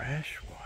fresh water.